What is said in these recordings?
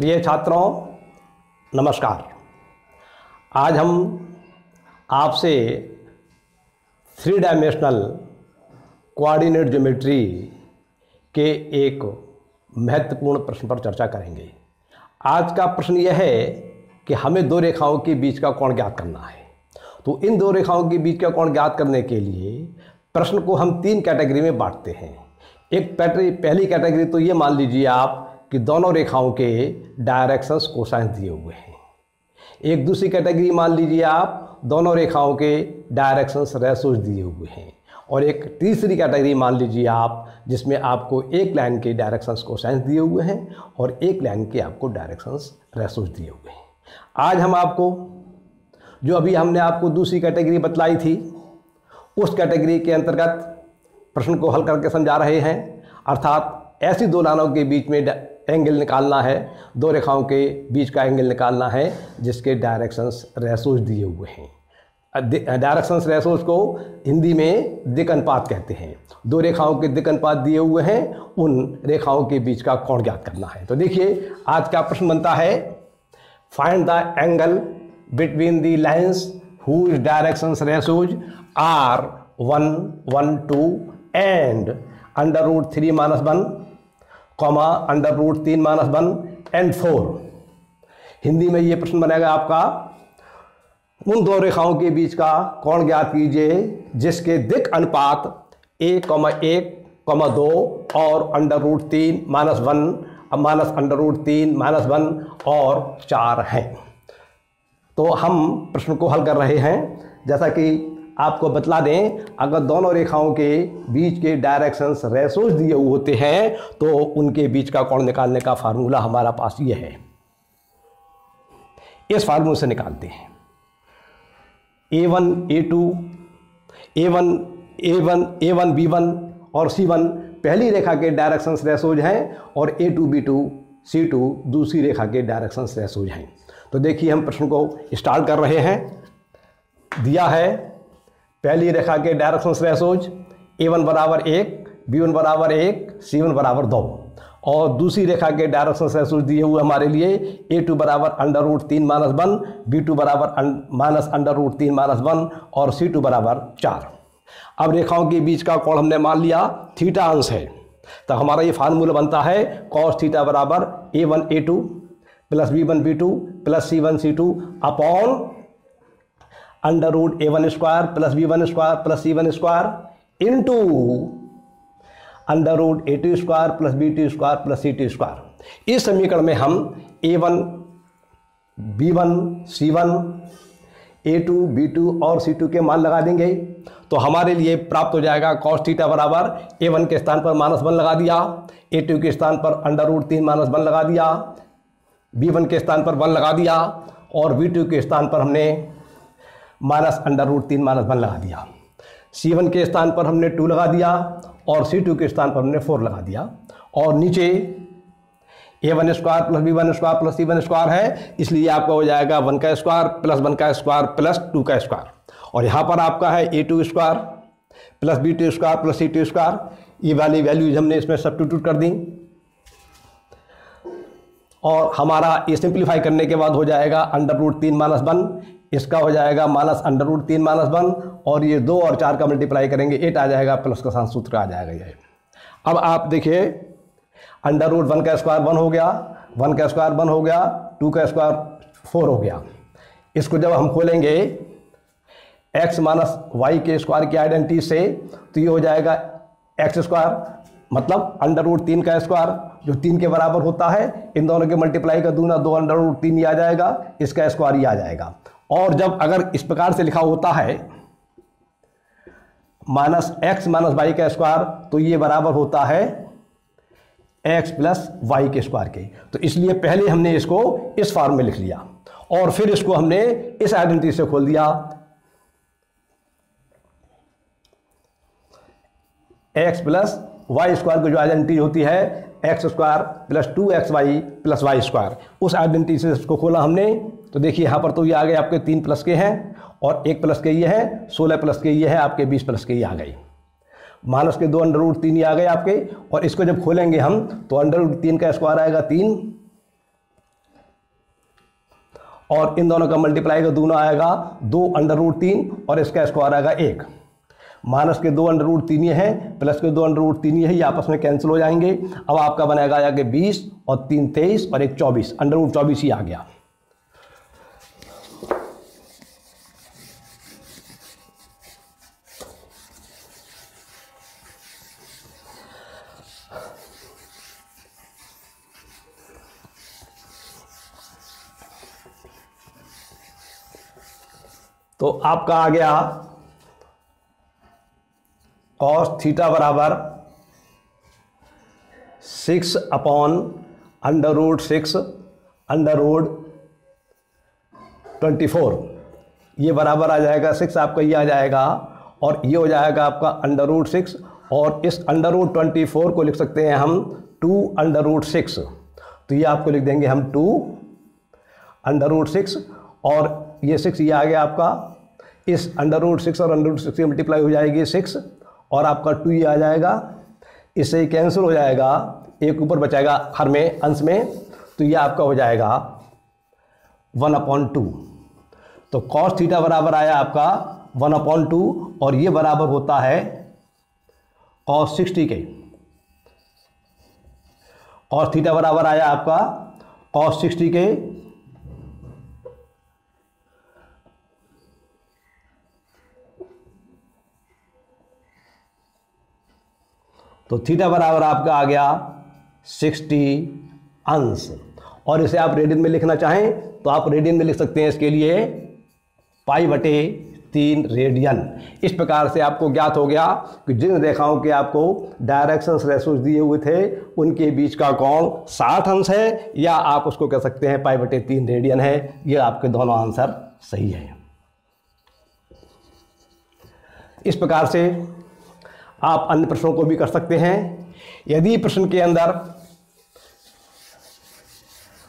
प्रिय छात्रों, नमस्कार। आज हम आपसे थ्री डायमेंशनल कोऑर्डिनेट ज्योमेट्री के एक महत्वपूर्ण प्रश्न पर चर्चा करेंगे। आज का प्रश्न यह है कि हमें दो रेखाओं के बीच का कोण ज्ञात करना है। तो इन दो रेखाओं के बीच का कोण ज्ञात करने के लिए प्रश्न को हम तीन कैटेगरी में बांटते हैं। एक पहली कैटेगरी तो ये मान लीजिए आप कि दोनों रेखाओं के डायरेक्शंस कोसाइंस दिए हुए हैं। एक दूसरी कैटेगरी मान लीजिए आप, दोनों रेखाओं के डायरेक्शंस रेसोज दिए हुए हैं। और एक तीसरी कैटेगरी मान लीजिए आप, जिसमें आपको एक लाइन के डायरेक्शंस कोसाइंस दिए हुए हैं और एक लाइन के आपको डायरेक्शंस रेसोज दिए हुए हैं। आज हम आपको, जो अभी हमने आपको दूसरी कैटेगरी बतलाई थी, उस कैटेगरी के अंतर्गत प्रश्न को हल करके समझा रहे हैं। अर्थात ऐसी दो लाइनों के बीच में एंगल निकालना है। दो रेखाओं के बीच का एंगल निकालना है, जिसके डायरेक्शंस रेसोज दिए हुए हैं। डायरेक्शंस रेसोज को हिंदी में दिक अनुपात कहते हैं। दो रेखाओं के दिक अनुपात दिए हुए हैं, उन रेखाओं के बीच का कोण ज्ञात करना है। तो देखिए, आज का प्रश्न बनता है? Find the angle between the lines whose directions ratios are one one two and under root three minus one comma under root तीन minus one and four Hindi में ये प्रश्न बनेगा आपका, उन दो रेखाओं के बीच का कोण ज्ञात कीजिए, जिसके दिक अनुपात एक कॉमा एक कॉमा दो, और अंडर रूट तीन minus one minus under root तीन माइनस वन और चार हैं। तो हम प्रश्न को हल कर रहे हैं। जैसा कि आपको बतला दें, अगर दोनों रेखाओं के बीच के डायरेक्शंस रेसोज दिए हुए होते हैं तो उनके बीच का कोण निकालने का फार्मूला हमारा पास ये है। इस फार्मूले से निकालते हैं। A one A two A one A one A one B one और सी वन पहली रेखा के डायरेक्शंस रेसोज हैं और A two B two C two दूसरी रेखा के डायरेक्शंस रेसोज हैं। तो देखिए हम प्रश्न को स्टार्ट कर रहे हैं। दिया है पहली रेखा के डायरेक्शन रेसोज ए वन बराबर एक बी वन बराबर एक सी वन बराबर दो। और दूसरी रेखा के डायरेक्शन रेसोज दिए हुए हमारे लिए ए टू बराबर अंडर रूट तीन माइनस वन बी टू बराबर माइनस अंडर रूट तीन माइनस वन, और सी टू बराबर चार। अब रेखाओं के बीच का कोण हमने मान लिया, थीटा अंश है। तो हमारा ये फार्मूला बनता है कॉस थीटा बराबर A one A two, plus B one B two, plus C one C two, upon under root A one square plus B one square plus C one square into under root A two square plus B two square plus C two square इस समीकरण में हम A one B one C one A two B two और C to के मान लगा देंगे। तो हमारे लिए प्राप्त हो जाएगा कॉस थीटा बराबर ए वन के स्थान पर माइनस वन लगा दिया। ए टू के स्थान पर अंडर रूट तीन माइनस वन लगा दिया। बी वन के स्थान पर वन लगा दिया और बी टू के स्थान पर हमने माइनस अंडर रूट तीन माइनस वन लगा दिया। सी वन के स्थान पर हमने टू लगा दिया और सी टू के स्थान पर हमने फोर लगा दिया। और नीचे A one square plus B one square plus C one square है, इसलिए आपका हो जाएगा वन का स्क्वायर प्लस वन का स्क्वायर प्लस टू का स्क्वायर और यहाँ पर आपका है A two square plus B two square plus C two square ये वाली वैल्यूज़ हमने इसमें सब्सटीट्यूट कर दी। और हमारा ये सिंप्लीफाई करने के बाद हो जाएगा अंडर रूट तीन माइनस वन इसका हो जाएगा माइनस अंडर रूट तीन माइनस वन, और ये दो और चार का मल्टीप्लाई करेंगे एट आ जाएगा प्लस का सूत्र आ जाएगा ये। अब आप देखिए, अंडर रूट वन का स्क्वायर वन हो गया, वन का स्क्वायर वन हो गया टू का स्क्वायर फोर हो गया। इसको जब हम खोलेंगे एक्स माइनस वाई के स्क्वायर की आइडेंटिटी से तो ये हो जाएगा एक्स स्क्वायर मतलब अंडर रूट तीन का स्क्वायर जो तीन के बराबर होता है, इन दोनों के मल्टीप्लाई का दूना दो अंडर रूट तीन ही आ जाएगा, इसका स्क्वायर ही आ जाएगा। और जब अगर इस प्रकार से लिखा होता है, माइनस एक्स माइनस वाई का स्क्वायर तो ये बराबर होता है एक्स प्लस वाई के स्क्वायर के। तो इसलिए पहले हमने इसको इस फॉर्म में लिख लिया और फिर इसको हमने इस आइडेंटिटी से खोल दिया। एक्स प्लस वाई स्क्वायर की जो आइडेंटिटी होती है X square plus two X Y plus Y square, उस आइडेंटिटी से इसको खोला हमने। तो देखिए, यहाँ पर तो ये आ गए आपके तीन प्लस के हैं और एक प्लस के ये है, सोलह प्लस के ये है, आपके बीस प्लस के ये आ गए। माइनस के दो अंडर रूट तीन ही आ गए आपके और इसको जब खोलेंगे हम तो अंडर रूट तीन का स्क्वायर आएगा तीन। और इन दोनों का मल्टीप्लाई का दोनों आएगा दो अंडर रूट तीन और इसका स्क्वायर आएगा एक। माइनस के दो अंडर रूट तीन ये हैं, प्लस के दो अंडर रूट तीन ये है, ये आपस में कैंसिल हो जाएँगे। अब आपका बनेगा आगे बीस और तीन तेईस और एक चौबीस, अंडर रूट चौबीस ही आ गया। तो आपका आ गया कॉस थीटा बराबर six upon under root six under root twenty four ये बराबर आ जाएगा सिक्स आपका ये आ जाएगा और ये हो जाएगा आपका अंडर रूट सिक्स और इस अंडर रूट ट्वेंटी फोर को लिख सकते हैं हम टू अंडर रूट सिक्स तो ये आपको लिख देंगे हम टू अंडर रूट सिक्स और ये सिक्स ये आ गया आपका इस अंडर रूट सिक्स और अंडर रूट सिक्स की मल्टीप्लाई हो जाएगी सिक्स और आपका टू ये आ जाएगा। इससे कैंसिल हो जाएगा। एक ऊपर बचाएगा हर में, अंश में तो ये आपका हो जाएगा वन अपॉन टू तो कॉस थीटा बराबर आया आपका वन अपॉन टू और ये बराबर होता है कॉस सिक्सटी के। कॉस थीटा बराबर आया आपका कॉस सिक्सटी के। तो थीटा बराबर आपका आ गया सिक्सटी अंश। और इसे आप रेडियन में लिखना चाहें तो आप रेडियन में लिख सकते हैं इसके लिए पाई बटे तीन रेडियन इस प्रकार से आपको ज्ञात हो गया कि जिन रेखाओं के आपको डायरेक्शन रेसोस दिए हुए थे, उनके बीच का कोण साठ अंश है, या आप उसको कह सकते हैं पाई बटे तीन रेडियन है। ये आपके दोनों आंसर सही है। इस प्रकार से आप अन्य प्रश्नों को भी कर सकते हैं। यदि प्रश्न के अंदर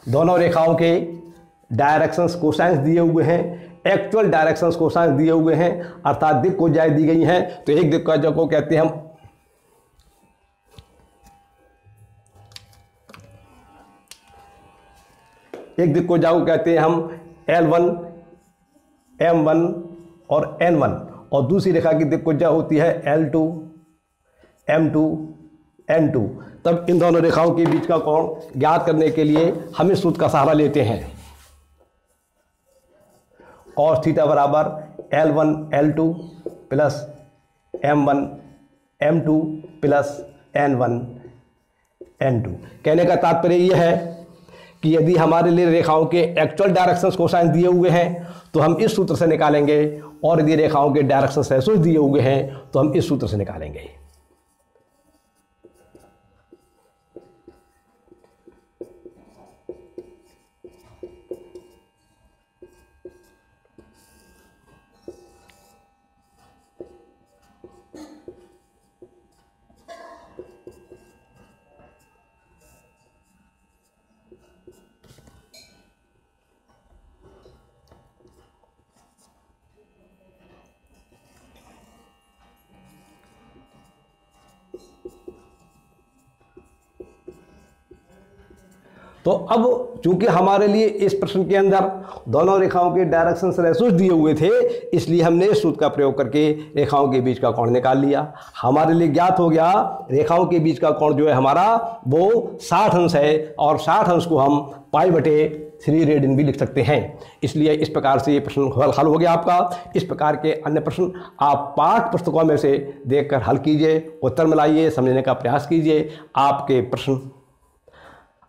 दोनों रेखाओं के डायरेक्शंस कोसाइंस दिए हुए हैं एक्चुअल डायरेक्शंस कोसाइंस दिए हुए हैं, अर्थात दिक को जाए दी गई हैं तो एक दिक्कत जो को कहते हैं हम एक दिक को जाओ कहते हैं हम एल वन एम वन और एन वन और दूसरी रेखा की दिक को जा होती है L two M two N two तब इन दोनों रेखाओं के बीच का कोण ज्ञात करने के लिए हम इस सूत्र का सहारा लेते हैं। और थीटा बराबर L one L two plus M one M two plus N one N two कहने का तात्पर्य यह है कि यदि हमारे लिए रेखाओं के एक्चुअल डायरेक्शंस कोसाइन दिए हुए हैं तो हम इस सूत्र से निकालेंगे और यदि रेखाओं के डायरेक्शंस डायरेक्शन दिए हुए हैं तो हम इस सूत्र से निकालेंगे। Thank you. तो अब चूँकि हमारे लिए इस प्रश्न के अंदर दोनों रेखाओं के डायरेक्शन रेसूस दिए हुए थे, इसलिए हमने इस सूत्र का प्रयोग करके रेखाओं के बीच का कोण निकाल लिया। हमारे लिए ज्ञात हो गया, रेखाओं के बीच का कोण जो है हमारा, वो साठ अंश है और साठ अंश को हम पाई बटे थ्री रेडियन भी लिख सकते हैं। इसलिए इस प्रकार से ये प्रश्न हल हो गया आपका। इस प्रकार के अन्य प्रश्न आप पाठ पुस्तकों में से देखकर हल कीजिए, उत्तर मिलाइए समझने का प्रयास कीजिए। आपके प्रश्न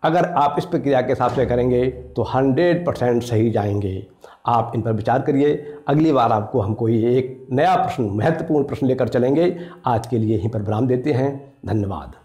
अगर आप इस प्रक्रिया के हिसाब से करेंगे तो 100 परसेंट सही जाएँगे। आप इन पर विचार करिए। अगली बार आपको हम कोई एक नया प्रश्न, महत्वपूर्ण प्रश्न लेकर चलेंगे। आज के लिए यहीं पर विराम देते हैं। धन्यवाद।